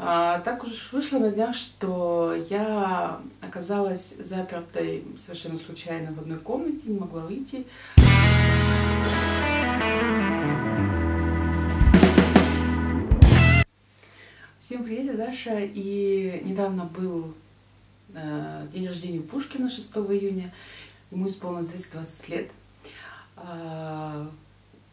А, так уж вышло на днях, что я оказалась запертой совершенно случайно в одной комнате, не могла выйти. Всем привет, Даша. И недавно был э, день рождения Пушкина, 6 июня. Ему исполнилось 220 лет.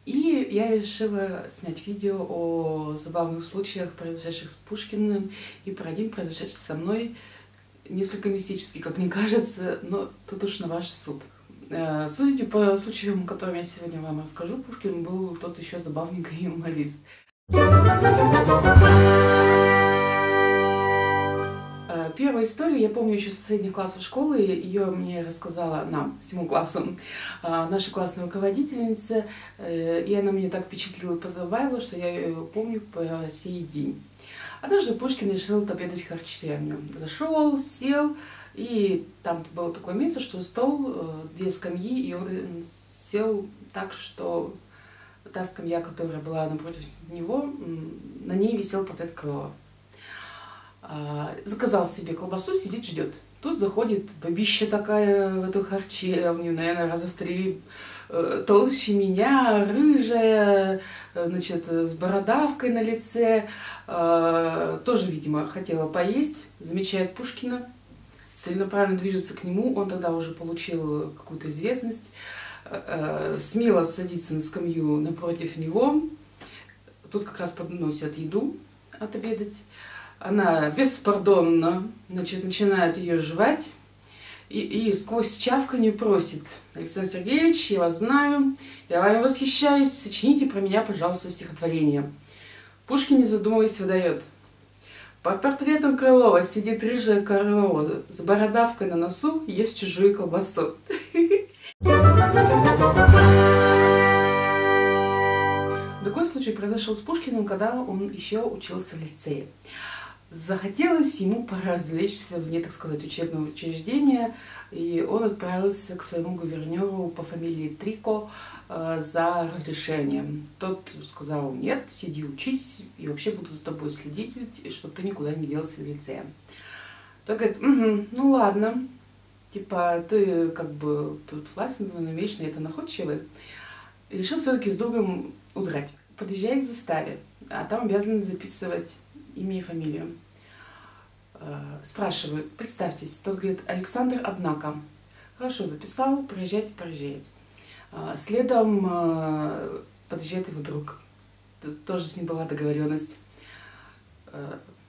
И я решила снять видео о забавных случаях, произошедших с Пушкиным, и про один произошедший со мной, несколько мистический, как мне кажется, но тут уж на ваш суд. Э, судя по случаям, которым я сегодня вам расскажу, Пушкин был тот еще забавненький юморист. Первую историю я помню еще со средних классов школы. Ее мне рассказала нам, всему классу, а, наша классная руководительница. Э, и она меня так впечатлила и позабавила, что я ее помню по сей день. Однажды Пушкин решил отобедать в харчевню. Зашел, сел, и там было такое место, что стол, э, две скамьи, и он сел так, что та скамья, которая была напротив него, на ней висел портрет Крылова. А, заказал себе колбасу, сидит, ждет. Тут заходит бабища такая в эту харчевню, наверное, раза в три э, толще меня, рыжая, э, значит, с бородавкой на лице, э, тоже, видимо, хотела поесть, замечает Пушкина, целенаправленно движется к нему, он тогда уже получил какую-то известность, смело садится на скамью напротив него, тут как раз подносят еду отобедать, она беспардонно значит, начинает ее жевать и, и сквозь чавканье просит. Александр Сергеевич, я вас знаю, я вами восхищаюсь, сочините про меня, пожалуйста, стихотворение. Пушкин, не задумываясь, выдает. Под портретом Крылова сидит рыжая корова, с бородавкой на носу ест чужую колбасу. Другой случай произошел с Пушкиным, когда он еще учился в лицее. Захотелось ему поразвлечься вне, так сказать, учебного учреждения, и он отправился к своему гувернеру по фамилии Трико э, за разрешением. Тот сказал, нет, сиди, учись, и вообще буду за тобой следить, чтобы ты никуда не делся из лицея. Тот говорит, угу, ну ладно, типа, ты как бы тут властен, но вечно это находчивый. И решил все-таки с другом удрать. Подъезжает к заставе, а там обязаны записывать имя и фамилию. Э, спрашиваю, представьтесь. Тот говорит, Александр, однако. Хорошо, записал, проезжайте, проезжает. Э, следом э, подъезжает его друг. Тоже с ним была договоренность.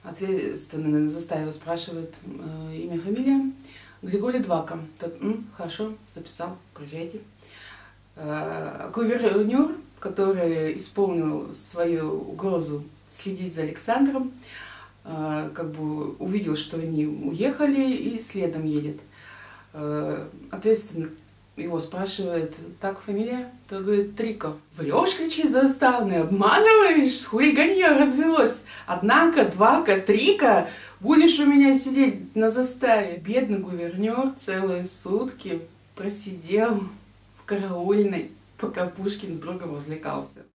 Ответственно заставил, спрашивает имя, фамилия. Григорий Двака. Тот, М, хорошо, записал, проезжайте. Кувернер, который исполнил свою угрозу следить за Александром, а, как бы увидел, что они уехали и следом едет. А, ответственно его спрашивает, так, фамилия? Тот говорит, Трико. Врешь, кричит заставный, обманываешь, хулиганье развелось. Однако, двака, трика, будешь у меня сидеть на заставе. Бедный гувернер целые сутки просидел в караульной, пока Пушкин с другом развлекался.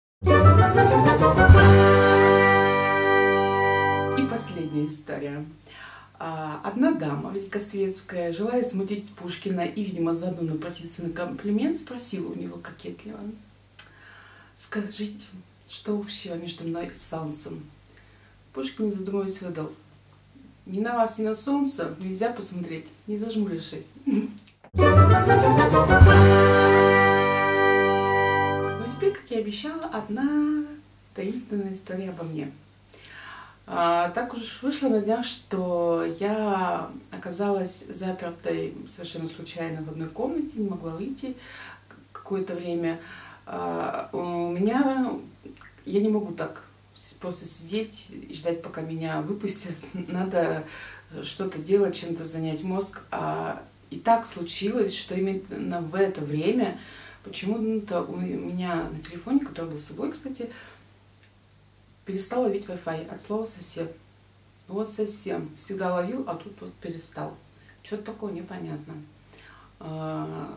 История. А, одна дама великосветская, желая смутить Пушкина и, видимо, заодно напроситься на комплимент, спросила у него кокетливо. «Скажите, что общего между мной и солнцем?» Пушкин, не задумываясь, выдал. «Ни на вас, ни на солнце нельзя посмотреть, не зажмурившись». Ну, теперь, как я обещала, одна таинственная история обо мне. А, так уж вышло на днях, что я оказалась запертой совершенно случайно в одной комнате, не могла выйти какое-то время. А, у меня я не могу так просто сидеть и ждать, пока меня выпустят. Надо что-то делать, чем-то занять мозг. А и так случилось, что именно в это время почему-то у меня на телефоне, который был с собой, кстати, перестал ловить Wi-Fi от слова совсем. Вот совсем. Всегда ловил, а тут вот перестал. Что-то такое непонятно. А,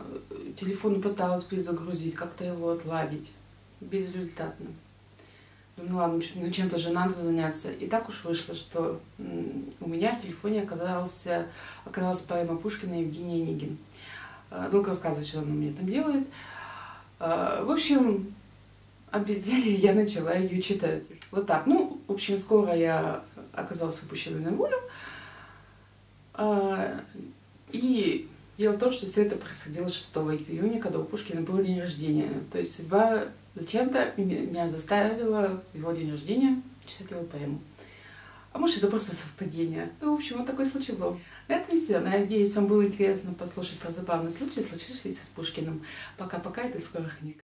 телефон пыталась перезагрузить, как-то его отладить. Безрезультатно. ну ладно, ну чем-то же надо заняться. И так уж вышло, что у меня в телефоне оказался, оказалась поэма Пушкина Евгения Онегин. А, долго рассказывать, что она мне там делает. А, в общем, об я начала ее читать. Вот так. Ну, в общем, скоро я оказалась выпущена на волю. А, и дело в том, что все это происходило 6 июня, когда у Пушкина был день рождения. То есть судьба зачем-то меня заставила его день рождения читать его поэму. А может, это просто совпадение. Ну, в общем, вот такой случай был. На этом все. Надеюсь, вам было интересно послушать про забавный случай, случившийся с Пушкиным. Пока-пока, и до скорых книг.